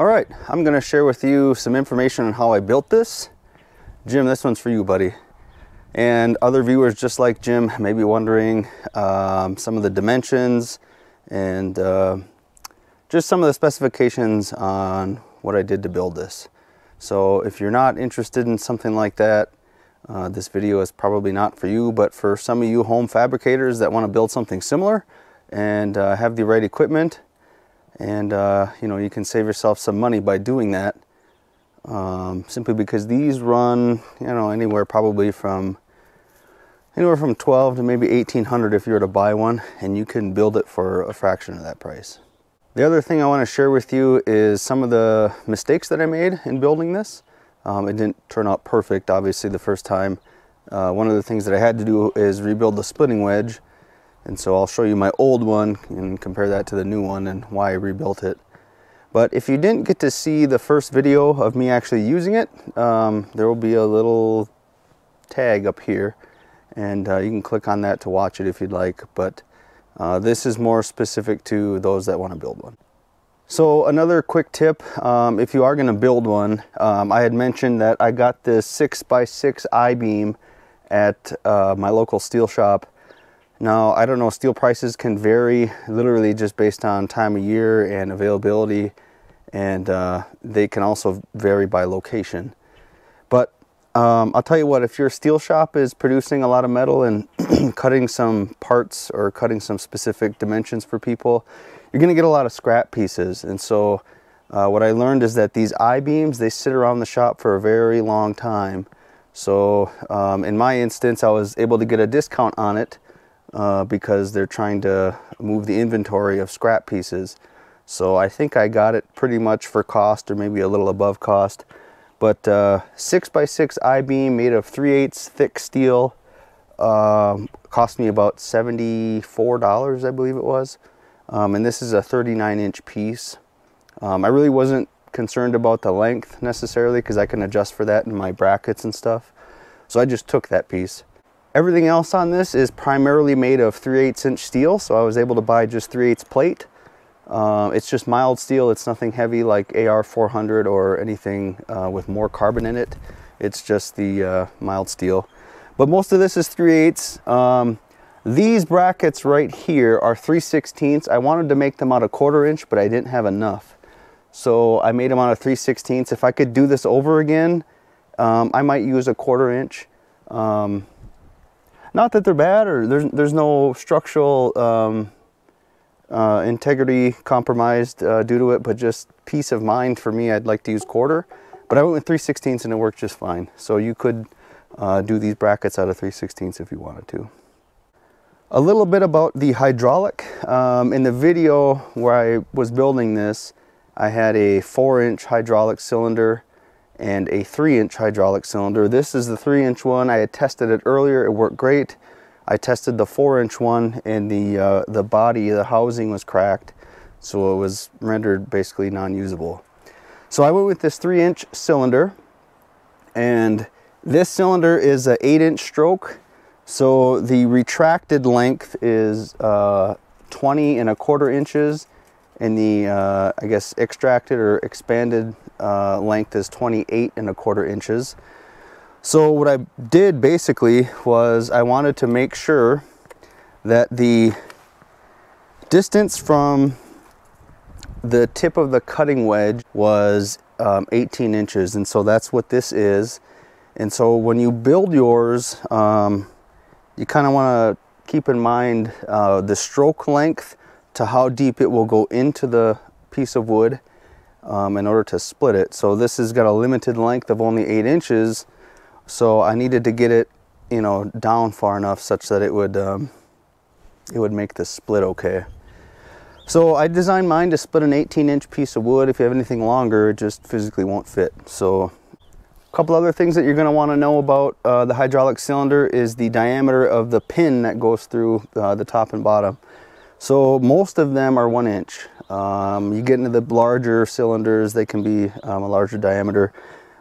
All right, I'm gonna share with you some information on how I built this. Jim, this one's for you, buddy. And other viewers just like Jim may be wondering um, some of the dimensions and uh, just some of the specifications on what I did to build this. So if you're not interested in something like that, uh, this video is probably not for you, but for some of you home fabricators that want to build something similar and uh, have the right equipment, and uh, you know you can save yourself some money by doing that, um, simply because these run you know anywhere probably from anywhere from 12 to maybe 1800 if you were to buy one, and you can build it for a fraction of that price. The other thing I want to share with you is some of the mistakes that I made in building this. Um, it didn't turn out perfect, obviously, the first time. Uh, one of the things that I had to do is rebuild the splitting wedge. And so I'll show you my old one and compare that to the new one and why I rebuilt it. But if you didn't get to see the first video of me actually using it, um, there will be a little tag up here. And uh, you can click on that to watch it if you'd like. But uh, this is more specific to those that want to build one. So another quick tip, um, if you are going to build one, um, I had mentioned that I got this 6x6 I-beam at uh, my local steel shop. Now, I don't know, steel prices can vary literally just based on time of year and availability, and uh, they can also vary by location. But um, I'll tell you what, if your steel shop is producing a lot of metal and cutting some parts or cutting some specific dimensions for people, you're gonna get a lot of scrap pieces. And so uh, what I learned is that these I-beams, they sit around the shop for a very long time. So um, in my instance, I was able to get a discount on it uh, because they're trying to move the inventory of scrap pieces. So I think I got it pretty much for cost or maybe a little above cost. But uh, 6x6 I-beam made of 3 8 thick steel um, cost me about $74, I believe it was. Um, and this is a 39 inch piece. Um, I really wasn't concerned about the length necessarily because I can adjust for that in my brackets and stuff. So I just took that piece. Everything else on this is primarily made of 3 8 inch steel, so I was able to buy just 3 8 plate. Uh, it's just mild steel. It's nothing heavy like AR400 or anything uh, with more carbon in it. It's just the uh, mild steel. But most of this is 3 8 um, These brackets right here are 3 16 I wanted to make them out of quarter inch, but I didn't have enough. So I made them out of 3 16 If I could do this over again, um, I might use a quarter inch. Um, not that they're bad or there's, there's no structural um, uh, integrity compromised uh, due to it, but just peace of mind for me, I'd like to use quarter. But I went with 3 16ths and it worked just fine. So you could uh, do these brackets out of 3 16ths if you wanted to. A little bit about the hydraulic. Um, in the video where I was building this, I had a 4 inch hydraulic cylinder and a 3 inch hydraulic cylinder. This is the 3 inch one. I had tested it earlier. It worked great. I tested the 4 inch one and the, uh, the body, the housing was cracked. So it was rendered basically non-usable. So I went with this 3 inch cylinder and this cylinder is an 8 inch stroke. So the retracted length is uh, 20 and a quarter inches and the, uh, I guess, extracted or expanded uh, length is 28 and a quarter inches. So what I did basically was I wanted to make sure that the distance from the tip of the cutting wedge was um, 18 inches. And so that's what this is. And so when you build yours um, you kind of want to keep in mind uh, the stroke length to how deep it will go into the piece of wood um, in order to split it so this has got a limited length of only eight inches so I needed to get it, you know, down far enough such that it would, um, it would make the split okay. So I designed mine to split an 18 inch piece of wood. If you have anything longer, it just physically won't fit. So a couple other things that you're gonna wanna know about uh, the hydraulic cylinder is the diameter of the pin that goes through uh, the top and bottom. So most of them are one inch. Um, you get into the larger cylinders, they can be um, a larger diameter.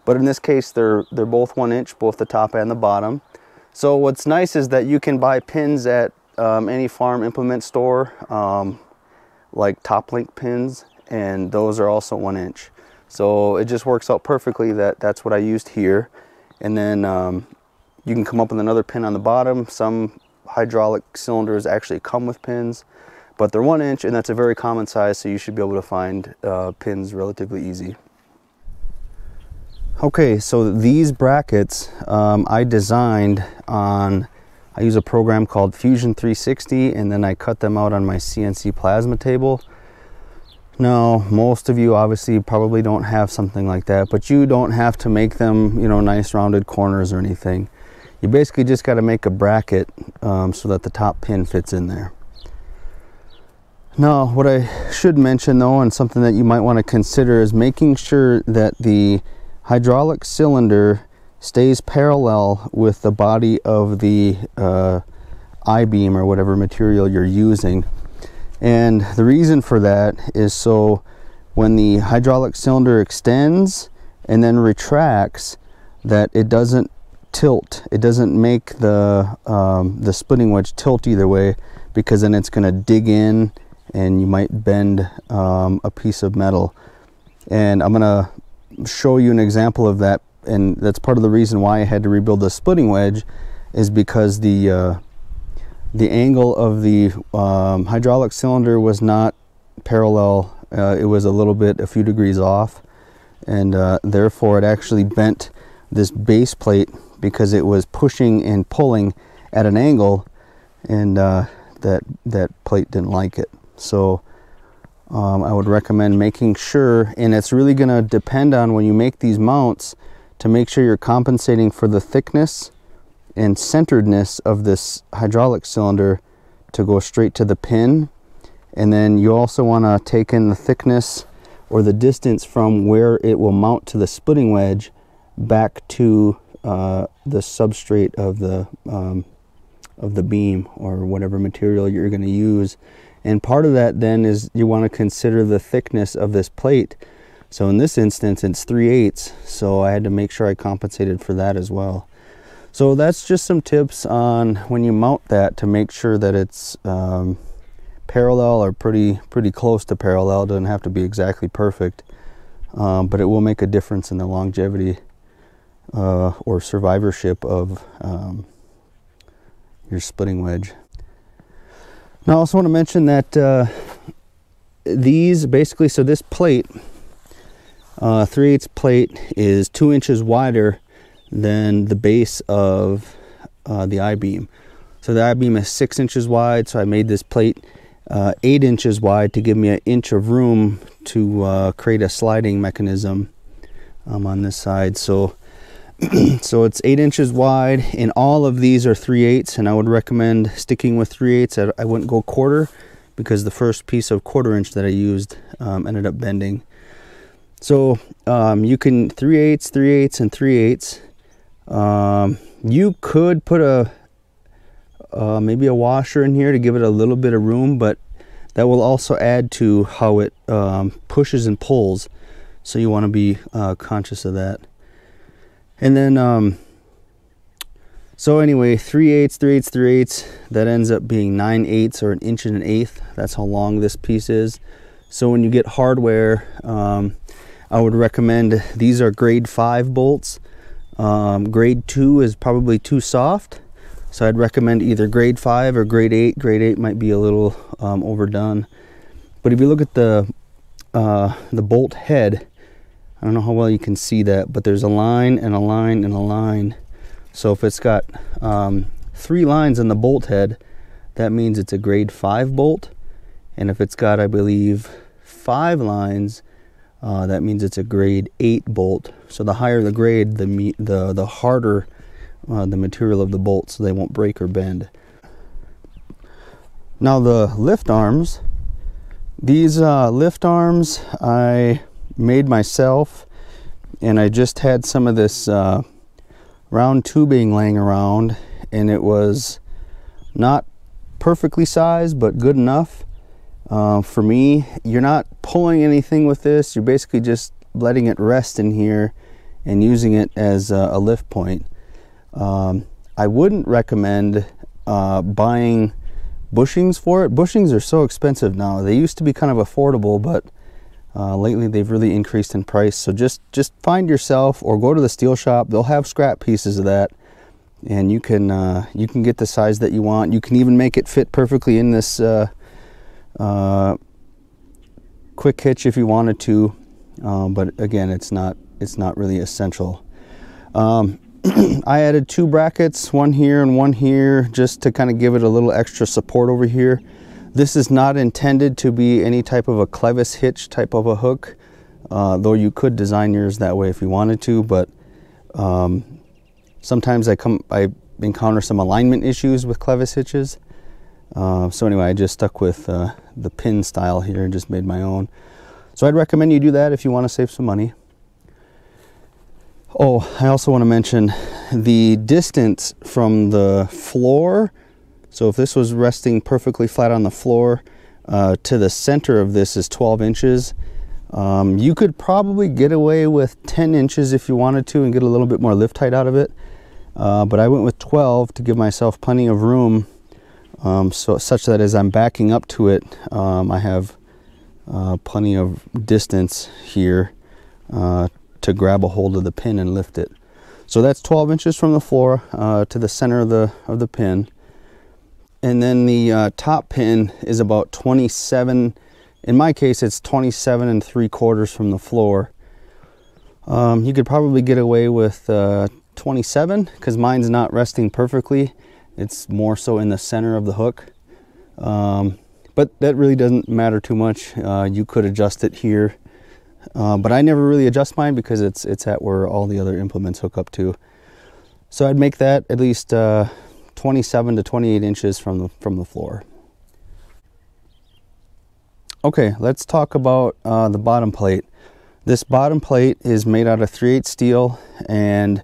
But in this case, they're, they're both one inch, both the top and the bottom. So what's nice is that you can buy pins at um, any farm implement store, um, like top link pins, and those are also one inch. So it just works out perfectly that that's what I used here. And then um, you can come up with another pin on the bottom. Some hydraulic cylinders actually come with pins, but they're one inch and that's a very common size. So you should be able to find uh, pins relatively easy. Okay, so these brackets um, I designed on, I use a program called Fusion 360 and then I cut them out on my CNC plasma table. Now, most of you obviously probably don't have something like that, but you don't have to make them, you know, nice rounded corners or anything. You basically just got to make a bracket um, so that the top pin fits in there. Now, what I should mention though, and something that you might want to consider is making sure that the hydraulic cylinder stays parallel with the body of the uh, I-beam or whatever material you're using. And the reason for that is so when the hydraulic cylinder extends and then retracts, that it doesn't tilt. It doesn't make the, um, the splitting wedge tilt either way because then it's going to dig in and you might bend um, a piece of metal. And I'm going to show you an example of that and that's part of the reason why I had to rebuild the splitting wedge is because the uh, the angle of the um, hydraulic cylinder was not parallel uh, it was a little bit a few degrees off and uh, therefore it actually bent this base plate because it was pushing and pulling at an angle and uh, that that plate didn't like it so um, I would recommend making sure, and it's really going to depend on when you make these mounts to make sure you're compensating for the thickness and centeredness of this hydraulic cylinder to go straight to the pin. And then you also want to take in the thickness or the distance from where it will mount to the splitting wedge back to uh, the substrate of the um, of the beam or whatever material you're going to use and part of that then is you want to consider the thickness of this plate. So in this instance, it's 3 eighths. So I had to make sure I compensated for that as well. So that's just some tips on when you mount that to make sure that it's um, parallel or pretty pretty close to parallel. It doesn't have to be exactly perfect, um, but it will make a difference in the longevity uh, or survivorship of um, your splitting wedge. Now I also want to mention that uh, these basically, so this plate, uh, 3 8 plate is 2 inches wider than the base of uh, the I-beam. So the I-beam is 6 inches wide, so I made this plate uh, 8 inches wide to give me an inch of room to uh, create a sliding mechanism um, on this side. So so it's eight inches wide and all of these are 3 eighths and I would recommend sticking with 3 eighths. I, I wouldn't go quarter because the first piece of quarter inch that I used um, ended up bending. So um, you can 3 eighths, 3 eighths, and 3 eighths. Um, you could put a uh, maybe a washer in here to give it a little bit of room, but that will also add to how it um, pushes and pulls. So you want to be uh, conscious of that. And then, um, so anyway, 3 eighths, 3 eighths, 3 eighths, that ends up being 9 eighths or an inch and an eighth. That's how long this piece is. So when you get hardware, um, I would recommend these are grade 5 bolts. Um, grade 2 is probably too soft. So I'd recommend either grade 5 or grade 8. Grade 8 might be a little um, overdone. But if you look at the, uh, the bolt head, I don't know how well you can see that, but there's a line and a line and a line. So if it's got um, three lines in the bolt head, that means it's a grade 5 bolt. And if it's got, I believe, five lines, uh, that means it's a grade 8 bolt. So the higher the grade, the, the, the harder uh, the material of the bolt so they won't break or bend. Now the lift arms, these uh, lift arms I made myself and I just had some of this uh, round tubing laying around and it was not perfectly sized but good enough uh, for me. You're not pulling anything with this. You're basically just letting it rest in here and using it as a, a lift point. Um, I wouldn't recommend uh, buying bushings for it. Bushings are so expensive now. They used to be kind of affordable but Uh, lately, they've really increased in price. So just just find yourself or go to the steel shop. They'll have scrap pieces of that, and you can uh, you can get the size that you want. You can even make it fit perfectly in this uh, uh quick hitch if you wanted to. Um, but again, it's not it's not really essential. Um, I added two brackets, one here and one here, just to kind of give it a little extra support over here. This is not intended to be any type of a clevis hitch type of a hook, uh, though you could design yours that way if you wanted to, but um, sometimes I come I encounter some alignment issues with clevis hitches. Uh, so anyway, I just stuck with uh, the pin style here and just made my own. So I'd recommend you do that if you want to save some money. Oh, I also want to mention the distance from the floor so if this was resting perfectly flat on the floor, uh, to the center of this is 12 inches. Um, you could probably get away with 10 inches if you wanted to and get a little bit more lift height out of it. Uh, but I went with 12 to give myself plenty of room um, so such that as I'm backing up to it, um, I have uh, plenty of distance here uh, to grab a hold of the pin and lift it. So that's 12 inches from the floor uh, to the center of the, of the pin and then the uh, top pin is about 27 in my case it's 27 and three quarters from the floor. Um, you could probably get away with uh, 27 because mine's not resting perfectly. It's more so in the center of the hook. Um, but that really doesn't matter too much. Uh, you could adjust it here. Uh, but I never really adjust mine because it's it's at where all the other implements hook up to. So I'd make that at least uh, 27 to 28 inches from the, from the floor. Okay, let's talk about uh, the bottom plate. This bottom plate is made out of 3 8 steel and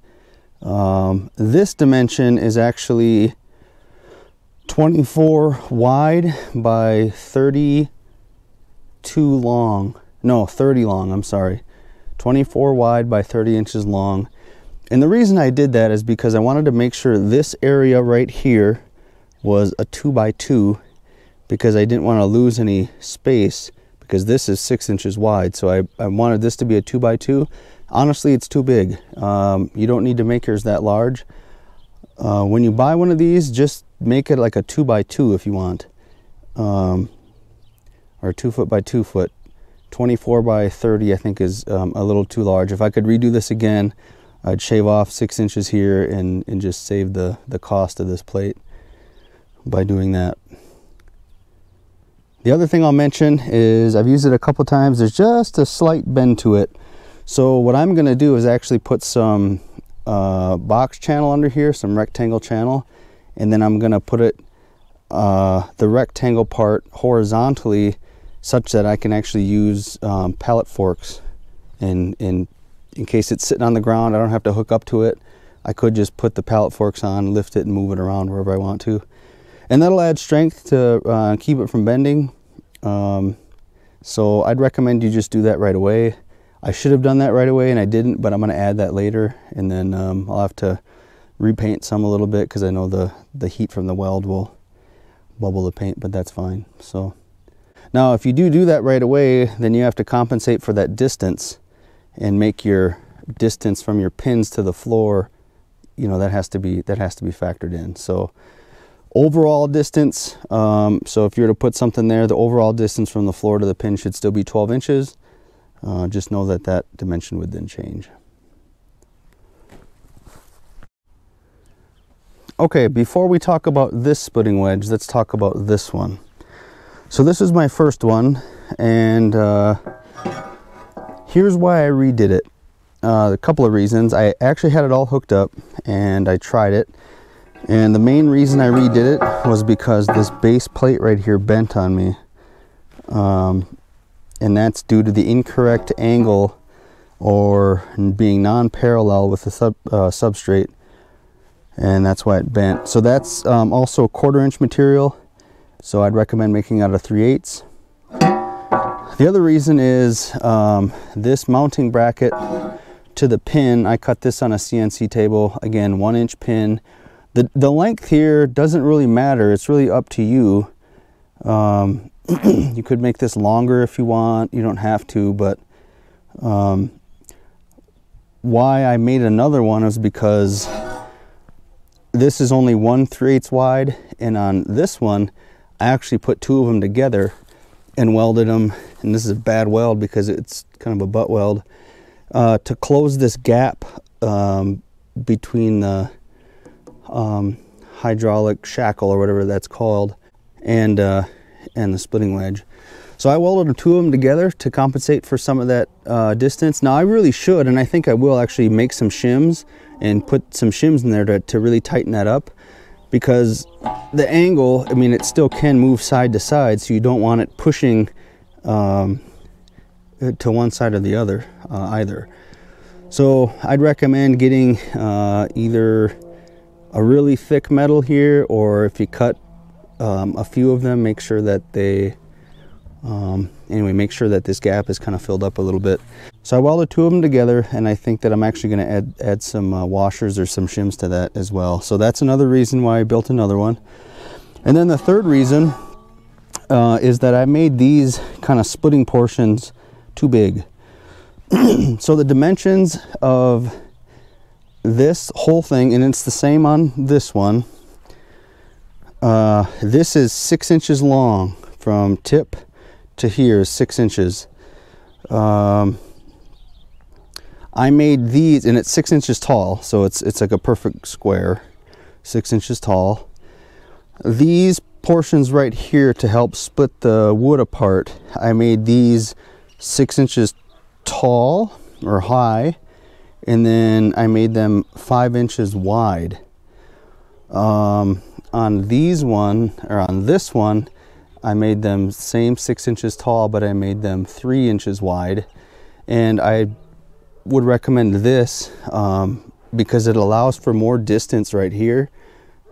um, this dimension is actually 24 wide by 32 long. No, 30 long, I'm sorry. 24 wide by 30 inches long. And the reason I did that is because I wanted to make sure this area right here was a two by two because I didn't want to lose any space because this is six inches wide. So I, I wanted this to be a two by two. Honestly, it's too big. Um, you don't need to make yours that large. Uh, when you buy one of these, just make it like a two by two if you want. Um, or two foot by two foot. 24 by 30 I think is um, a little too large. If I could redo this again, I'd shave off six inches here and, and just save the, the cost of this plate by doing that. The other thing I'll mention is I've used it a couple times. There's just a slight bend to it. So what I'm going to do is actually put some uh, box channel under here, some rectangle channel, and then I'm going to put it uh, the rectangle part horizontally such that I can actually use um, pallet forks and, and in case it's sitting on the ground, I don't have to hook up to it. I could just put the pallet forks on, lift it and move it around wherever I want to. And that'll add strength to uh, keep it from bending. Um, so I'd recommend you just do that right away. I should have done that right away and I didn't, but I'm gonna add that later. And then um, I'll have to repaint some a little bit because I know the, the heat from the weld will bubble the paint, but that's fine. So now if you do do that right away, then you have to compensate for that distance and make your distance from your pins to the floor you know that has to be that has to be factored in. So overall distance um, so if you were to put something there the overall distance from the floor to the pin should still be 12 inches. Uh, just know that that dimension would then change. Okay before we talk about this splitting wedge let's talk about this one. So this is my first one and uh, Here's why I redid it. Uh, a couple of reasons. I actually had it all hooked up and I tried it. And the main reason I redid it was because this base plate right here bent on me. Um, and that's due to the incorrect angle or being non-parallel with the sub, uh, substrate and that's why it bent. So that's um, also a quarter inch material so I'd recommend making out of 3 eighths. The other reason is um, this mounting bracket to the pin, I cut this on a CNC table, again, one inch pin. The, the length here doesn't really matter, it's really up to you. Um, you could make this longer if you want. You don't have to, but um, why I made another one is because this is only one 3 8 wide, and on this one, I actually put two of them together and welded them. And this is a bad weld because it's kind of a butt weld uh, to close this gap um, between the um, hydraulic shackle or whatever that's called and uh, and the splitting wedge. So I welded two of them together to compensate for some of that uh, distance. Now I really should, and I think I will actually make some shims and put some shims in there to, to really tighten that up because the angle, I mean, it still can move side to side, so you don't want it pushing um, to one side or the other uh, either. So I'd recommend getting uh, either a really thick metal here, or if you cut um, a few of them, make sure that they um, anyway, make sure that this gap is kind of filled up a little bit. So I welded two of them together and I think that I'm actually going to add, add some uh, washers or some shims to that as well. So that's another reason why I built another one. And then the third reason uh, is that I made these kind of splitting portions too big. so the dimensions of this whole thing, and it's the same on this one, uh, this is six inches long from tip to here is six inches. Um, I made these, and it's six inches tall, so it's it's like a perfect square, six inches tall. These portions right here to help split the wood apart, I made these six inches tall or high, and then I made them five inches wide. Um, on these one or on this one, I made them same six inches tall, but I made them three inches wide. And I would recommend this um, because it allows for more distance right here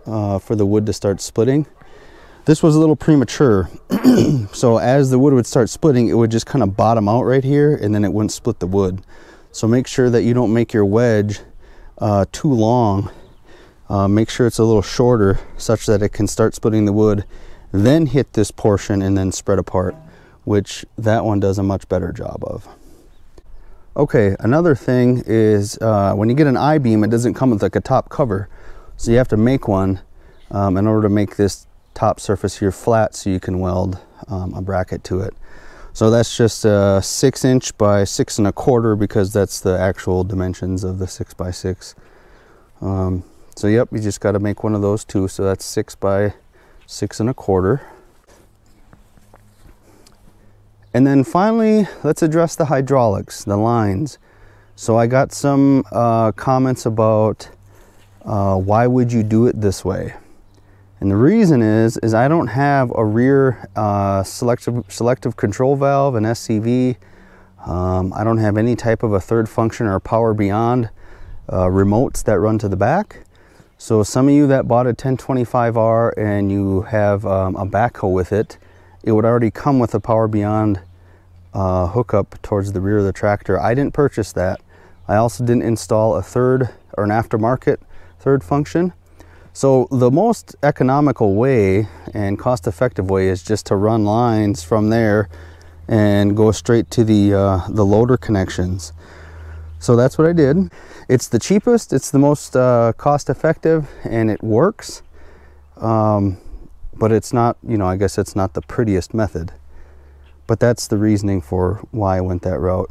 uh, for the wood to start splitting. This was a little premature. so as the wood would start splitting, it would just kind of bottom out right here and then it wouldn't split the wood. So make sure that you don't make your wedge uh, too long. Uh, make sure it's a little shorter such that it can start splitting the wood then hit this portion and then spread apart, which that one does a much better job of. Okay, another thing is uh, when you get an I-beam, it doesn't come with like a top cover. So you have to make one um, in order to make this top surface here flat so you can weld um, a bracket to it. So that's just a six inch by six and a quarter because that's the actual dimensions of the six by six. Um, so yep, you just got to make one of those too. So that's six by six and a quarter. And then finally, let's address the hydraulics, the lines. So I got some uh, comments about uh, why would you do it this way? And the reason is, is I don't have a rear uh, selective, selective control valve, an SCV. Um, I don't have any type of a third function or power beyond uh, remotes that run to the back. So some of you that bought a 1025R and you have um, a backhoe with it, it would already come with a Power Beyond uh, hookup towards the rear of the tractor. I didn't purchase that. I also didn't install a third or an aftermarket third function. So the most economical way and cost effective way is just to run lines from there and go straight to the, uh, the loader connections. So that's what I did. It's the cheapest, it's the most uh, cost effective, and it works. Um, but it's not, you know, I guess it's not the prettiest method. But that's the reasoning for why I went that route.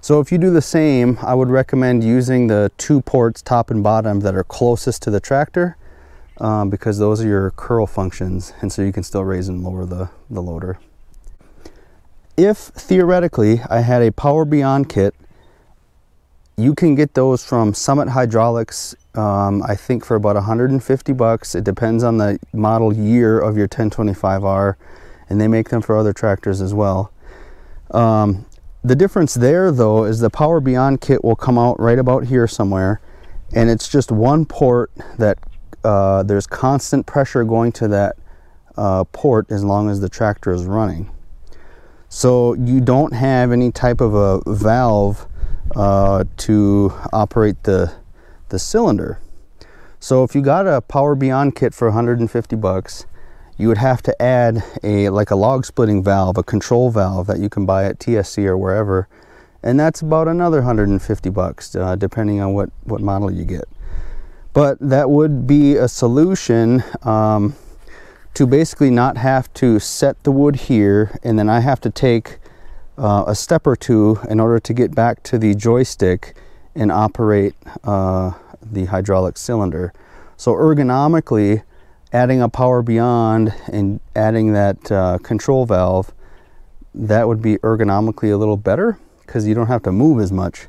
So if you do the same, I would recommend using the two ports, top and bottom, that are closest to the tractor um, because those are your curl functions and so you can still raise and lower the, the loader. If theoretically I had a Power Beyond kit you can get those from Summit Hydraulics, um, I think for about 150 bucks. It depends on the model year of your 1025R, and they make them for other tractors as well. Um, the difference there though is the Power Beyond kit will come out right about here somewhere, and it's just one port that uh, there's constant pressure going to that uh, port as long as the tractor is running. So you don't have any type of a valve uh, to operate the, the cylinder. So if you got a Power Beyond kit for 150 bucks, you would have to add a like a log splitting valve, a control valve that you can buy at TSC or wherever, and that's about another 150 bucks, uh, depending on what what model you get. But that would be a solution um, to basically not have to set the wood here, and then I have to take uh, a step or two in order to get back to the joystick and operate uh, the hydraulic cylinder. So ergonomically, adding a power beyond and adding that uh, control valve, that would be ergonomically a little better because you don't have to move as much.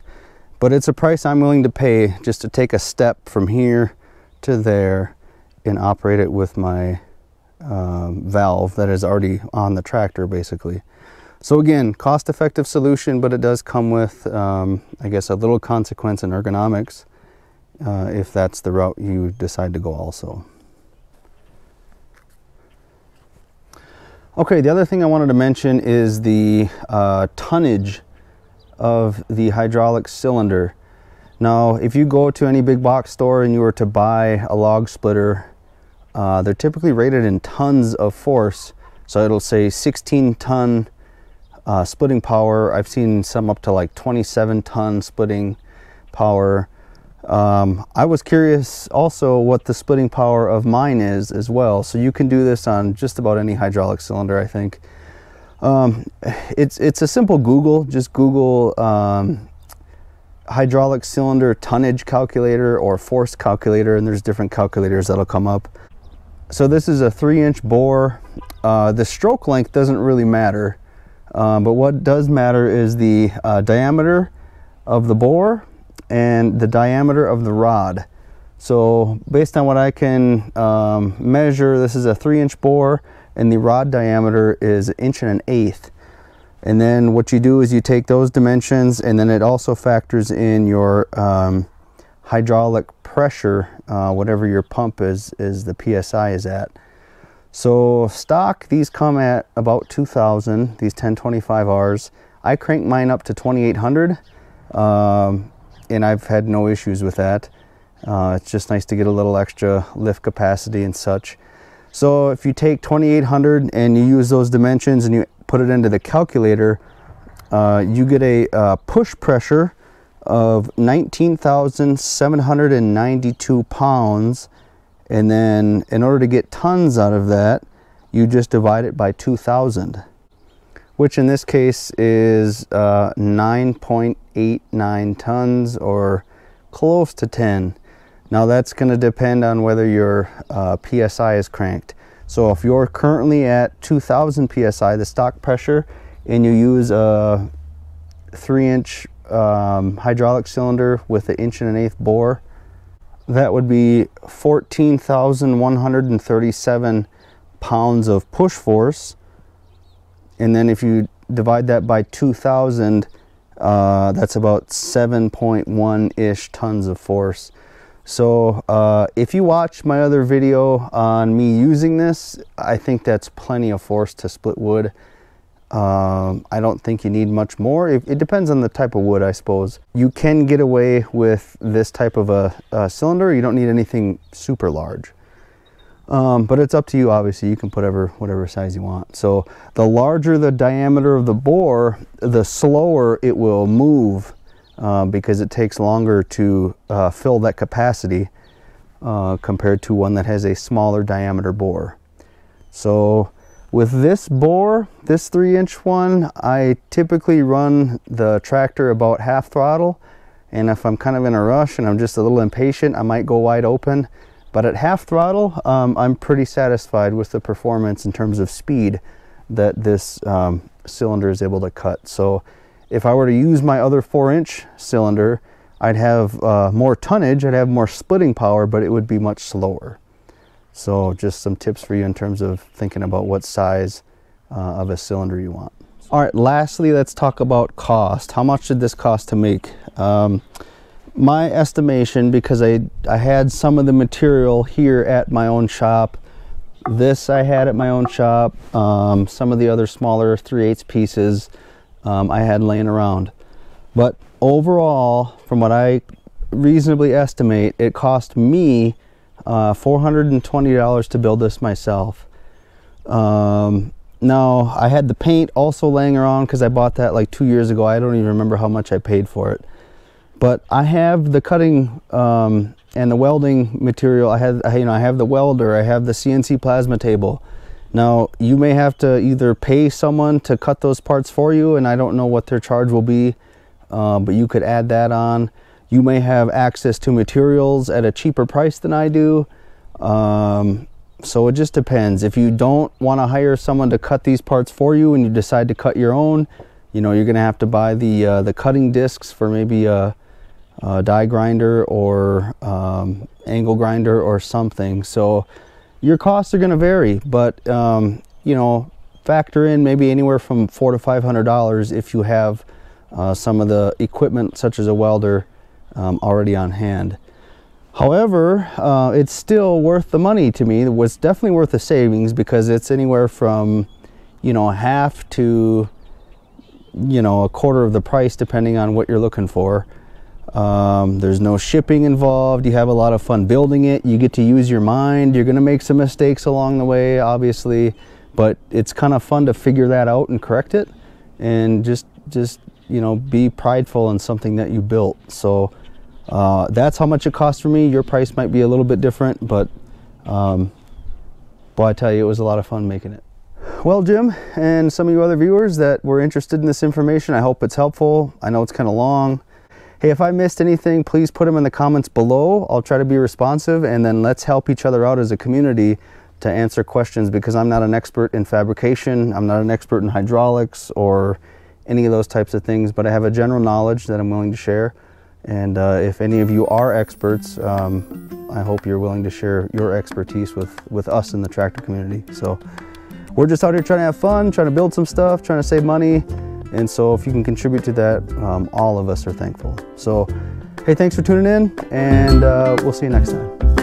But it's a price I'm willing to pay just to take a step from here to there and operate it with my um, valve that is already on the tractor basically. So again, cost-effective solution, but it does come with, um, I guess, a little consequence in ergonomics uh, if that's the route you decide to go also. Okay, the other thing I wanted to mention is the uh, tonnage of the hydraulic cylinder. Now, if you go to any big box store and you were to buy a log splitter, uh, they're typically rated in tons of force. So it'll say 16 ton uh, splitting power. I've seen some up to like 27 ton splitting power. Um, I was curious also what the splitting power of mine is as well. So you can do this on just about any hydraulic cylinder, I think. Um, it's, it's a simple Google, just Google um, hydraulic cylinder tonnage calculator or force calculator, and there's different calculators that'll come up. So this is a three inch bore. Uh, the stroke length doesn't really matter, um, but what does matter is the uh, diameter of the bore and the diameter of the rod. So based on what I can um, measure, this is a three inch bore and the rod diameter is an inch and an eighth. And then what you do is you take those dimensions and then it also factors in your um, hydraulic pressure, uh, whatever your pump is, is the PSI is at. So stock, these come at about 2,000, these 1025Rs. I crank mine up to 2,800. Um, and I've had no issues with that. Uh, it's just nice to get a little extra lift capacity and such. So if you take 2800 and you use those dimensions and you put it into the calculator, uh, you get a uh, push pressure of 19,792 pounds. And then in order to get tons out of that, you just divide it by 2,000 which in this case is uh, 9.89 tons or close to 10. Now that's going to depend on whether your uh, PSI is cranked. So if you're currently at 2000 PSI, the stock pressure, and you use a three inch um, hydraulic cylinder with an inch and an eighth bore, that would be 14,137 pounds of push force and then if you divide that by 2,000, uh, that's about 7.1-ish tons of force. So uh, if you watch my other video on me using this, I think that's plenty of force to split wood. Um, I don't think you need much more. It, it, depends on the type of wood, I suppose. You can get away with this type of a, a cylinder. You don't need anything super large. Um, but it's up to you, obviously. You can put whatever, whatever size you want. So the larger the diameter of the bore, the slower it will move uh, because it takes longer to uh, fill that capacity uh, compared to one that has a smaller diameter bore. So with this bore, this three inch one, I typically run the tractor about half throttle. And if I'm kind of in a rush and I'm just a little impatient, I might go wide open but at half throttle, um, I'm pretty satisfied with the performance in terms of speed that this um, cylinder is able to cut. So if I were to use my other four inch cylinder, I'd have uh, more tonnage, I'd have more splitting power, but it would be much slower. So just some tips for you in terms of thinking about what size uh, of a cylinder you want. All right, lastly, let's talk about cost. How much did this cost to make? Um, my estimation, because I, I had some of the material here at my own shop, this I had at my own shop, um, some of the other smaller 3 8 pieces um, I had laying around. But overall, from what I reasonably estimate, it cost me uh, $420 to build this myself. Um, now I had the paint also laying around because I bought that like two years ago. I don't even remember how much I paid for it. But I have the cutting um, and the welding material. I have, you know, I have the welder. I have the CNC plasma table. Now you may have to either pay someone to cut those parts for you, and I don't know what their charge will be, uh, but you could add that on. You may have access to materials at a cheaper price than I do. Um, so it just depends. If you don't want to hire someone to cut these parts for you and you decide to cut your own, you know, you're going to have to buy the, uh, the cutting discs for maybe a, a die grinder or um, angle grinder or something. So your costs are going to vary, but um, you know, factor in maybe anywhere from four to five hundred dollars if you have uh, some of the equipment such as a welder um, already on hand. However, uh, it's still worth the money to me. It was definitely worth the savings because it's anywhere from, you know, half to, you know, a quarter of the price depending on what you're looking for. Um, there's no shipping involved. You have a lot of fun building it. You get to use your mind. You're going to make some mistakes along the way, obviously, but it's kind of fun to figure that out and correct it and just, just, you know, be prideful in something that you built. So, uh, that's how much it cost for me. Your price might be a little bit different, but um, boy, I tell you, it was a lot of fun making it. Well, Jim, and some of you other viewers that were interested in this information, I hope it's helpful. I know it's kind of long. Hey, if I missed anything, please put them in the comments below. I'll try to be responsive, and then let's help each other out as a community to answer questions because I'm not an expert in fabrication. I'm not an expert in hydraulics or any of those types of things, but I have a general knowledge that I'm willing to share. And uh, if any of you are experts, um, I hope you're willing to share your expertise with, with us in the tractor community. So we're just out here trying to have fun, trying to build some stuff, trying to save money. And so if you can contribute to that, um, all of us are thankful. So, hey, thanks for tuning in and uh, we'll see you next time.